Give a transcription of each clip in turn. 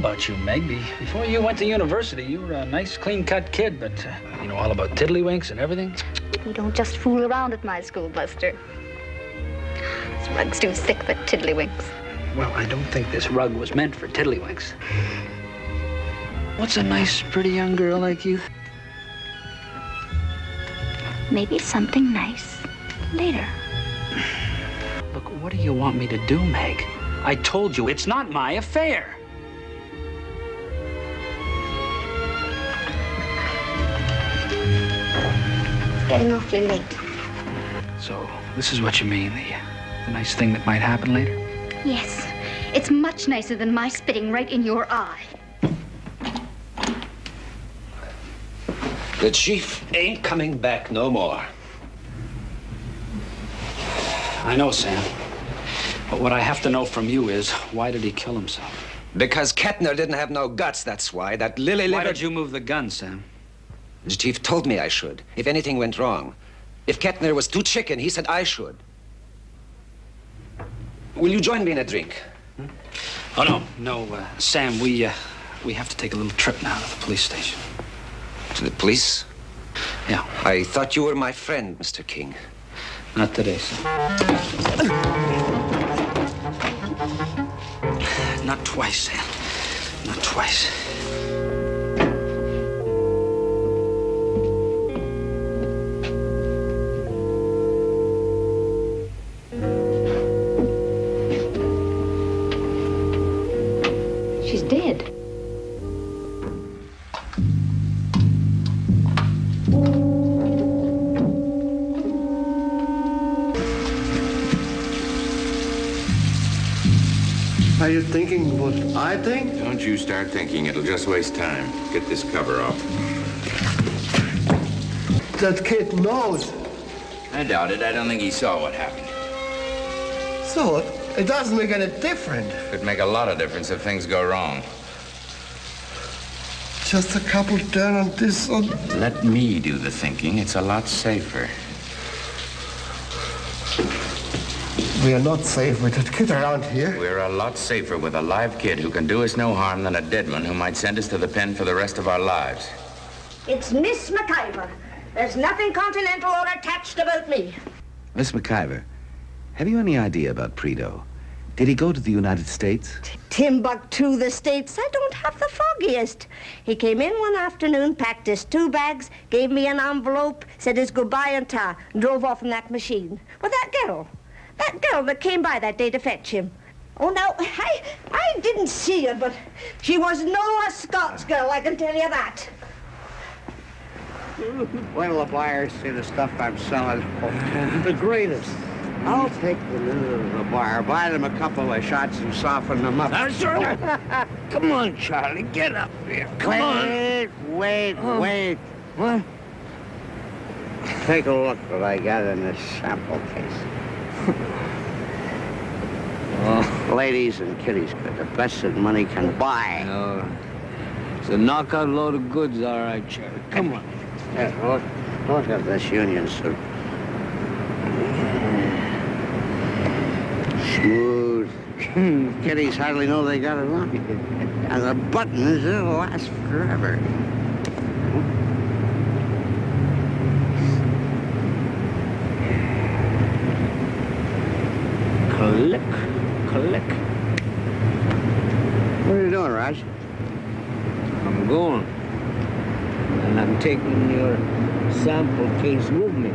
about you, Meg. Be- Before you went to university, you were a nice, clean-cut kid, but uh, you know all about tiddlywinks and everything. We don't just fool around at my school, Buster. This rug's too thick for tiddlywinks. Well, I don't think this rug was meant for tiddlywinks. What's a nice, pretty young girl like you? Maybe something nice later. Look, what do you want me to do, Meg? I told you it's not my affair. Getting awfully late. So, this is what you mean, the, the nice thing that might happen later? Yes, it's much nicer than my spitting right in your eye. The chief ain't coming back no more. I know, Sam. But what I have to know from you is why did he kill himself? Because Kettner didn't have no guts, that's why. That lily Why livered... did you move the gun, Sam? The chief told me I should, if anything went wrong. If Kettner was too chicken, he said I should. Will you join me in a drink? Oh no, no, uh, Sam. We uh, we have to take a little trip now to the police station. To the police? Yeah, I thought you were my friend, Mr. King. not today, Sam. Not twice, Sam. Not twice. Are thinking what I think? Don't you start thinking. It'll just waste time. Get this cover off. That kid knows. I doubt it. I don't think he saw what happened. So it doesn't make any difference. It could make a lot of difference if things go wrong. Just a couple turn on this on. Let me do the thinking. It's a lot safer. We are not safe with that kid around here. We're a lot safer with a live kid who can do us no harm than a dead one who might send us to the pen for the rest of our lives. It's Miss McIver. There's nothing continental or attached about me. Miss McIver, have you any idea about Predo? Did he go to the United States? Timbuktu, the States. I don't have the foggiest. He came in one afternoon, packed his two bags, gave me an envelope, said his goodbye and ta, and drove off in that machine. Well, that girl, that girl that came by that day to fetch him. Oh, now, I, I didn't see her, but she was no a Scots girl, I can tell you that. When till the buyers see the stuff I'm selling. Oh, the greatest. I'll take them into the bar, buy them a couple of shots and soften them up. Come on, Charlie, get up here. Come wait, on. Wait, Oh. wait, What? Take a look what I got in this sample case. Oh. Ladies and kiddies, the best that money can buy. No. It's a knockout load of goods, all right, Charlie. Come on. Here, look, look at this union suit. Smooth. Kiddies hardly know they got it on. And the buttons, it'll last forever. Click, click. What are you doing, Raj? I'm going. And I'm taking your sample case with me.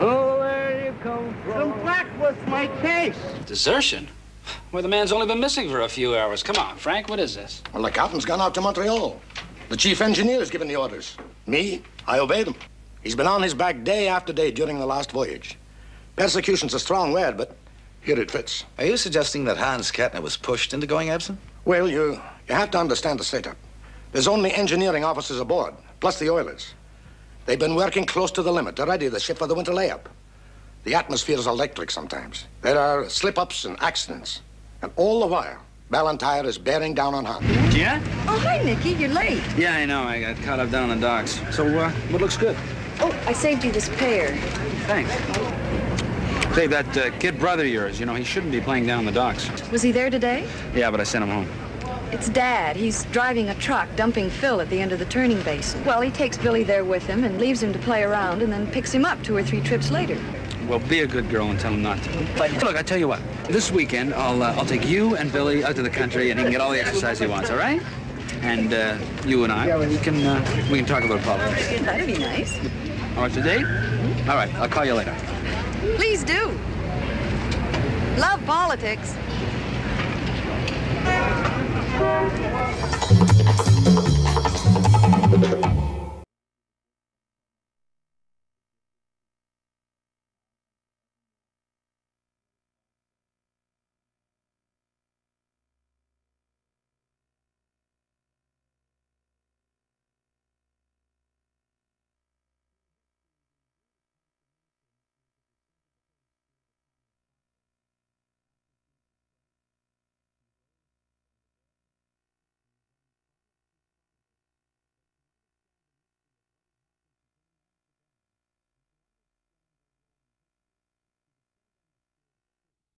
Oh, where you come from? Come back with my case. Desertion? Well, the man's only been missing for a few hours. Come on, Frank, what is this? Well, the captain's gone out to Montreal. The chief engineer's given the orders. Me, I obeyed him. He's been on his back day after day during the last voyage. Persecution's a strong word, but here it fits. Are you suggesting that Hans Kettner was pushed into going absent? Well, you, you have to understand the setup. There's only engineering officers aboard, plus the oilers. They've been working close to the limit to ready the ship for the winter layup. The atmosphere is electric sometimes. There are slip-ups and accidents. And all the while, Ballantyre is bearing down on Hans. Yeah? Oh, hi, Nicky. You're late. Yeah, I know. I got caught up down on the docks. So, uh, what looks good? Oh, I saved you this pair. Thanks. Dave, that uh, kid brother of yours, you know, he shouldn't be playing down the docks. Was he there today? Yeah, but I sent him home. It's Dad. He's driving a truck, dumping fill at the end of the turning basin. Well, he takes Billy there with him and leaves him to play around and then picks him up two or three trips later. Well, be a good girl and tell him not to. But look, I tell you what. This weekend, I'll uh, I'll take you and Billy out to the country, and he can get all the exercise he wants. All right? And uh, you and I, we can uh, we can talk about politics. That'd be nice. All right, today? All right, I'll call you later. Please do. Love politics. Thank you.